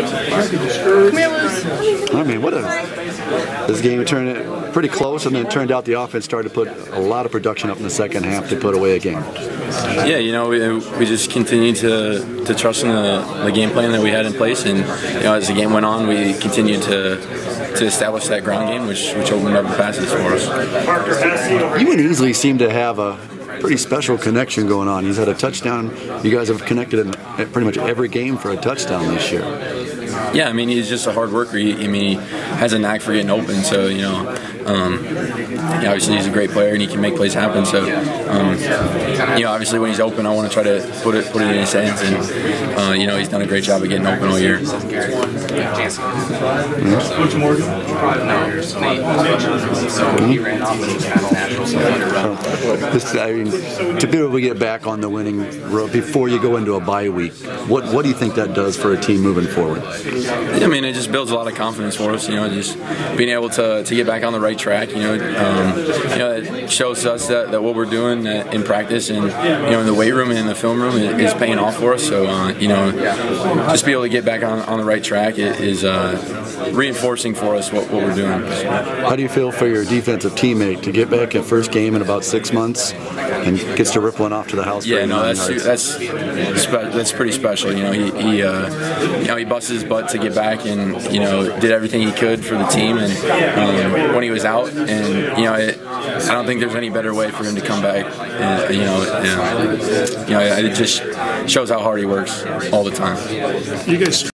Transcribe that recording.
sorry. Come here, Luz. I mean, what a this game turned it pretty close, and then it turned out the offense started to put a lot of production up in the second half to put away a game. Yeah, you know, we, we just continued to, to trust in the, the game plan that we had in place, and you know, as the game went on, we continued to to establish that ground game, which which opened up the passes for us. You and Easley seem to have a pretty special connection going on. He's had a touchdown. You guys have connected in pretty much every game for a touchdown this year. Yeah, I mean he's just a hard worker. He, I mean he has a knack for getting open. So you know, um, yeah, obviously he's a great player and he can make plays happen. So um, you know, obviously when he's open, I want to try to put it put it in his hands. And uh, you know, he's done a great job of getting open all year. Coach Morgan. This, I mean, to be able to get back on the winning road before you go into a bye week, what what do you think that does for a team moving forward? I mean, it just builds a lot of confidence for us. You know, just being able to, to get back on the right track. You know, um, you know, it shows us that, that what we're doing in practice and you know in the weight room and in the film room is paying off for us. So uh, you know, just be able to get back on, on the right track is uh, reinforcing for us what, what we're doing. How do you feel for your defensive teammate to get back at first game in about six months and gets to rip one off to the house? Yeah, no, that's that's that's pretty special. You know, he, he uh, you know he busted his butt to get back and you know did everything he could for the team and um, when he was out and you know it, I don't think there's any better way for him to come back. And, you know, and, you know, it just shows how hard he works all the time. You guys.